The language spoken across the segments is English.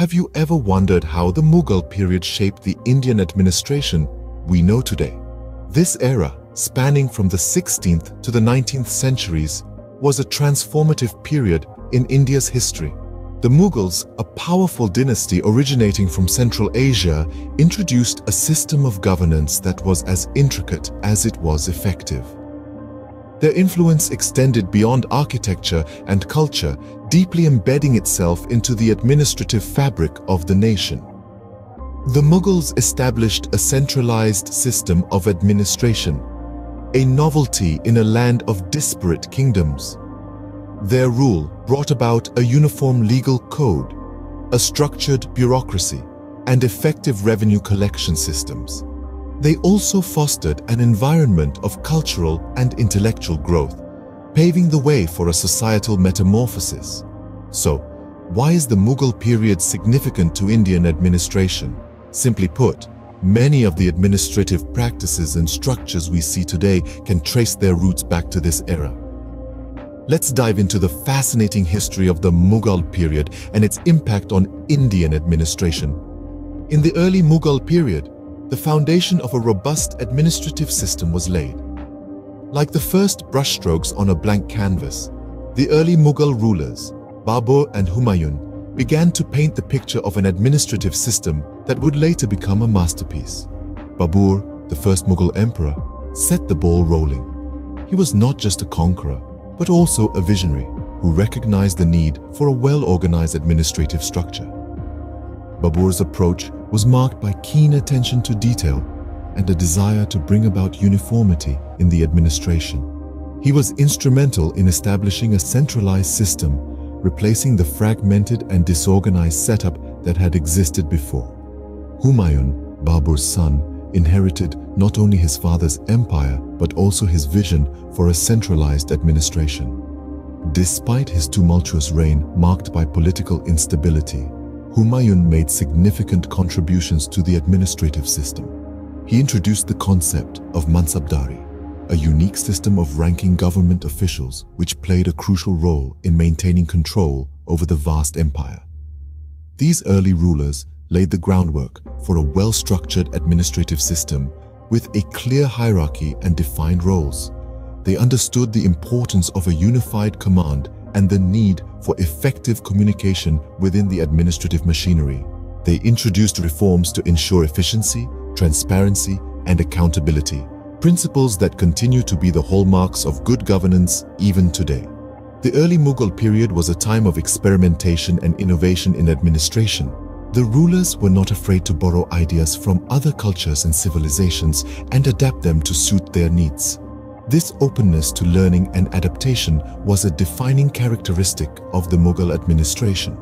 Have you ever wondered how the Mughal period shaped the Indian administration we know today? This era, spanning from the 16th to the 19th centuries, was a transformative period in India's history. The Mughals, a powerful dynasty originating from Central Asia, introduced a system of governance that was as intricate as it was effective. Their influence extended beyond architecture and culture, deeply embedding itself into the administrative fabric of the nation. The Mughals established a centralized system of administration, a novelty in a land of disparate kingdoms. Their rule brought about a uniform legal code, a structured bureaucracy, and effective revenue collection systems. They also fostered an environment of cultural and intellectual growth, paving the way for a societal metamorphosis. So, why is the Mughal period significant to Indian administration? Simply put, many of the administrative practices and structures we see today can trace their roots back to this era. Let's dive into the fascinating history of the Mughal period and its impact on Indian administration. In the early Mughal period, the foundation of a robust administrative system was laid. Like the first brushstrokes on a blank canvas, the early Mughal rulers, Babur and Humayun, began to paint the picture of an administrative system that would later become a masterpiece. Babur, the first Mughal emperor, set the ball rolling. He was not just a conqueror, but also a visionary who recognized the need for a well-organized administrative structure. Babur's approach was marked by keen attention to detail and a desire to bring about uniformity in the administration. He was instrumental in establishing a centralized system, replacing the fragmented and disorganized setup that had existed before. Humayun, Babur's son, inherited not only his father's empire but also his vision for a centralized administration. Despite his tumultuous reign marked by political instability, Humayun made significant contributions to the administrative system. He introduced the concept of Mansabdari, a unique system of ranking government officials which played a crucial role in maintaining control over the vast empire. These early rulers laid the groundwork for a well-structured administrative system with a clear hierarchy and defined roles. They understood the importance of a unified command and the need for effective communication within the administrative machinery. They introduced reforms to ensure efficiency, transparency, and accountability, principles that continue to be the hallmarks of good governance even today. The early Mughal period was a time of experimentation and innovation in administration. The rulers were not afraid to borrow ideas from other cultures and civilizations and adapt them to suit their needs. This openness to learning and adaptation was a defining characteristic of the Mughal administration.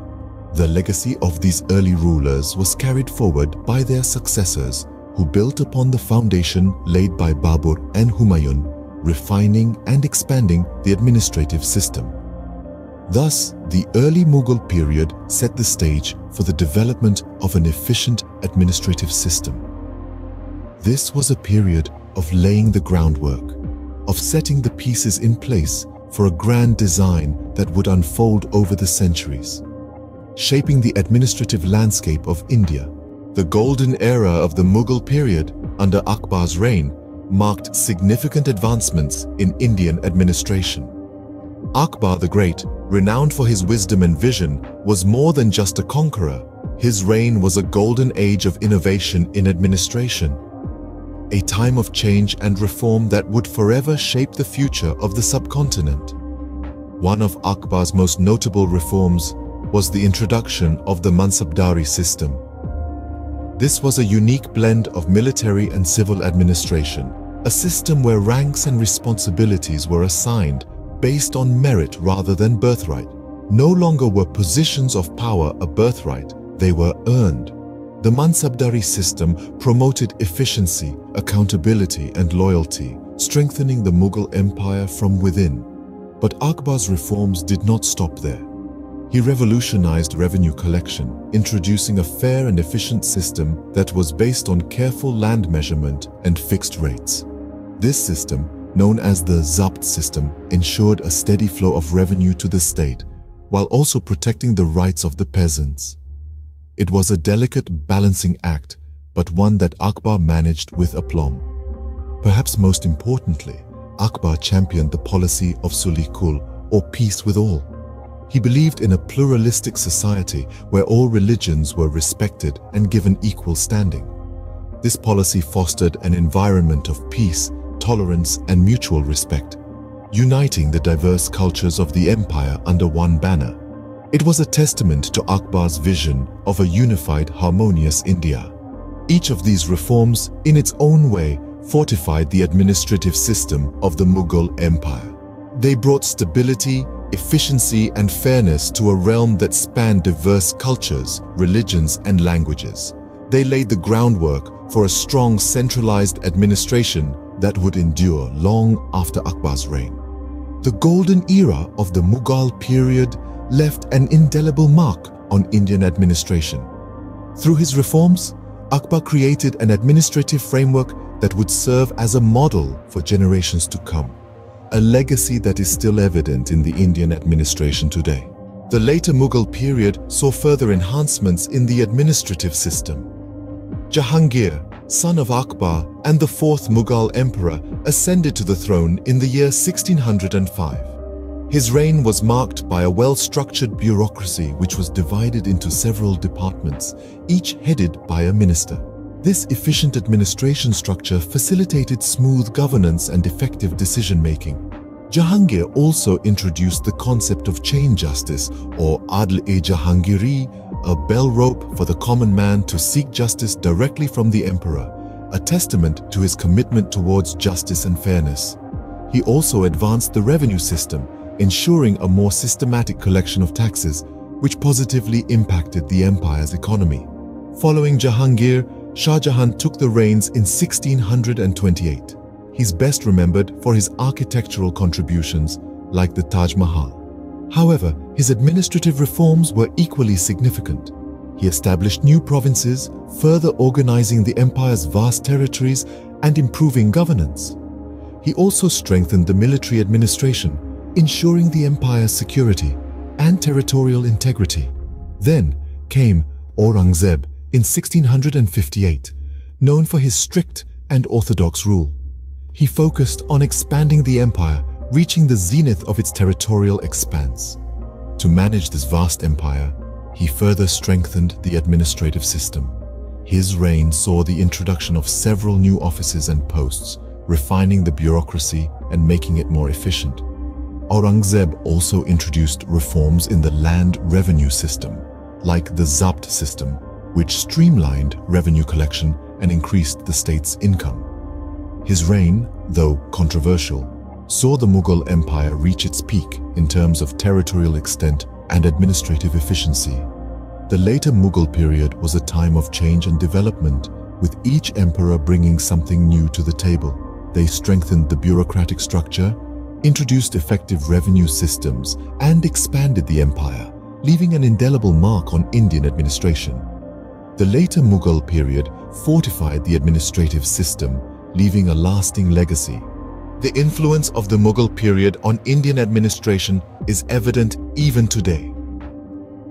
The legacy of these early rulers was carried forward by their successors who built upon the foundation laid by Babur and Humayun, refining and expanding the administrative system. Thus, the early Mughal period set the stage for the development of an efficient administrative system. This was a period of laying the groundwork, of setting the pieces in place for a grand design that would unfold over the centuries, shaping the administrative landscape of India. The golden era of the Mughal period under Akbar's reign marked significant advancements in Indian administration. Akbar the Great, renowned for his wisdom and vision, was more than just a conqueror. His reign was a golden age of innovation in administration a time of change and reform that would forever shape the future of the subcontinent. One of Akbar's most notable reforms was the introduction of the Mansabdari system. This was a unique blend of military and civil administration, a system where ranks and responsibilities were assigned based on merit rather than birthright. No longer were positions of power a birthright, they were earned. The Mansabdari system promoted efficiency, accountability and loyalty, strengthening the Mughal empire from within. But Akbar's reforms did not stop there. He revolutionized revenue collection, introducing a fair and efficient system that was based on careful land measurement and fixed rates. This system, known as the Zabt system, ensured a steady flow of revenue to the state, while also protecting the rights of the peasants. It was a delicate balancing act, but one that Akbar managed with aplomb. Perhaps most importantly, Akbar championed the policy of Sulh-i-Kull, or peace with all. He believed in a pluralistic society where all religions were respected and given equal standing. This policy fostered an environment of peace, tolerance and mutual respect, uniting the diverse cultures of the empire under one banner. It was a testament to Akbar's vision of a unified, harmonious India. Each of these reforms, in its own way, fortified the administrative system of the Mughal Empire. They brought stability, efficiency and fairness to a realm that spanned diverse cultures, religions and languages. They laid the groundwork for a strong centralized administration that would endure long after Akbar's reign. The golden era of the Mughal period left an indelible mark on Indian administration. Through his reforms, Akbar created an administrative framework that would serve as a model for generations to come, a legacy that is still evident in the Indian administration today. The later Mughal period saw further enhancements in the administrative system. Jahangir, son of Akbar and the fourth Mughal emperor, ascended to the throne in the year 1605. His reign was marked by a well-structured bureaucracy which was divided into several departments, each headed by a minister. This efficient administration structure facilitated smooth governance and effective decision-making. Jahangir also introduced the concept of chain justice or Adl-e-Jahangiri, a bell rope for the common man to seek justice directly from the emperor, a testament to his commitment towards justice and fairness. He also advanced the revenue system, ensuring a more systematic collection of taxes, which positively impacted the empire's economy. Following Jahangir, Shah Jahan took the reins in 1628. He's best remembered for his architectural contributions, like the Taj Mahal. However, his administrative reforms were equally significant. He established new provinces, further organizing the empire's vast territories and improving governance. He also strengthened the military administration, ensuring the empire's security and territorial integrity. Then came Aurangzeb in 1658, known for his strict and orthodox rule. He focused on expanding the empire, reaching the zenith of its territorial expanse. To manage this vast empire, he further strengthened the administrative system. His reign saw the introduction of several new offices and posts, refining the bureaucracy and making it more efficient. Aurangzeb also introduced reforms in the land revenue system, like the Zabt system, which streamlined revenue collection and increased the state's income. His reign, though controversial, saw the Mughal Empire reach its peak in terms of territorial extent and administrative efficiency. The later Mughal period was a time of change and development, with each emperor bringing something new to the table. They strengthened the bureaucratic structure, introduced effective revenue systems, and expanded the empire, leaving an indelible mark on Indian administration. The later Mughal period fortified the administrative system, leaving a lasting legacy. The influence of the Mughal period on Indian administration is evident even today.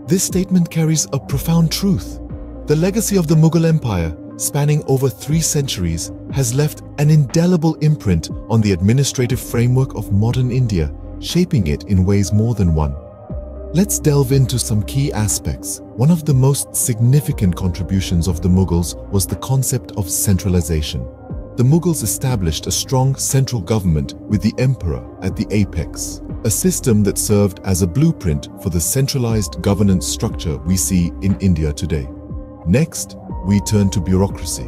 This statement carries a profound truth. The legacy of the Mughal Empire, spanning over three centuries, has left an indelible imprint on the administrative framework of modern India, shaping it in ways more than one. Let's delve into some key aspects. One of the most significant contributions of the Mughals was the concept of centralization. The Mughals established a strong central government with the emperor at the apex, a system that served as a blueprint for the centralized governance structure we see in India today. Next, we turn to bureaucracy.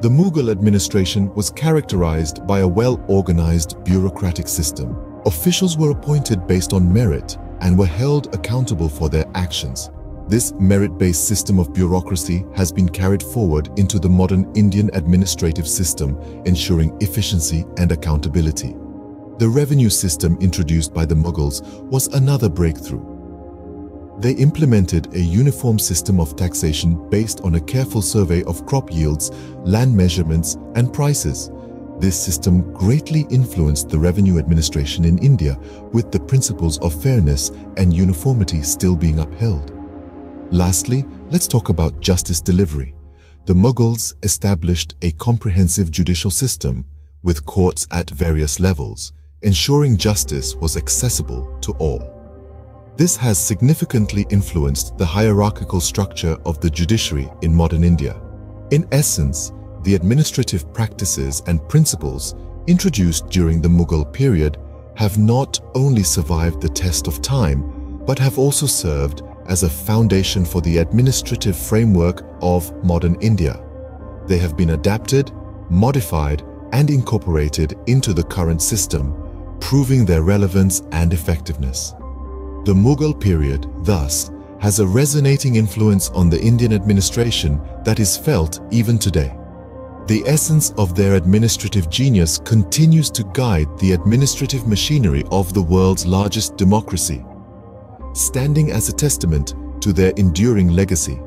The Mughal administration was characterized by a well-organized bureaucratic system. Officials were appointed based on merit and were held accountable for their actions. This merit-based system of bureaucracy has been carried forward into the modern Indian administrative system, ensuring efficiency and accountability. The revenue system introduced by the Mughals was another breakthrough. They implemented a uniform system of taxation based on a careful survey of crop yields, land measurements, and prices, this system greatly influenced the revenue administration in India, with the principles of fairness and uniformity still being upheld. Lastly, let's talk about justice delivery. The Mughals established a comprehensive judicial system with courts at various levels, ensuring justice was accessible to all. This has significantly influenced the hierarchical structure of the judiciary in modern India. In essence, the administrative practices and principles introduced during the Mughal period have not only survived the test of time, but have also served as a foundation for the administrative framework of modern India. They have been adapted, modified, and incorporated into the current system, proving their relevance and effectiveness. The Mughal period, thus, has a resonating influence on the Indian administration that is felt even today. The essence of their administrative genius continues to guide the administrative machinery of the world's largest democracy, standing as a testament to their enduring legacy.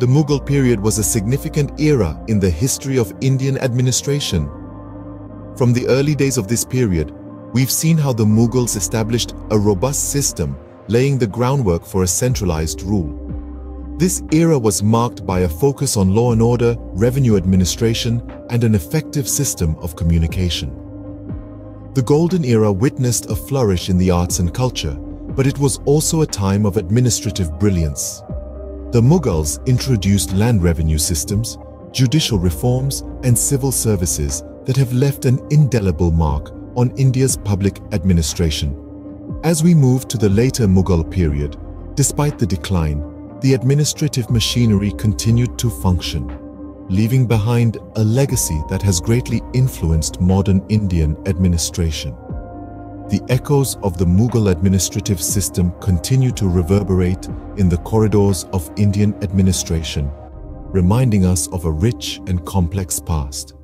The Mughal period was a significant era in the history of Indian administration. From the early days of this period, we've seen how the Mughals established a robust system laying the groundwork for a centralized rule. This era was marked by a focus on law and order, revenue administration, and an effective system of communication. The Golden Era witnessed a flourish in the arts and culture, but it was also a time of administrative brilliance. The Mughals introduced land revenue systems, judicial reforms, and civil services that have left an indelible mark on India's public administration. As we move to the later Mughal period, despite the decline, the administrative machinery continued to function, leaving behind a legacy that has greatly influenced modern Indian administration. The echoes of the Mughal administrative system continue to reverberate in the corridors of Indian administration, reminding us of a rich and complex past.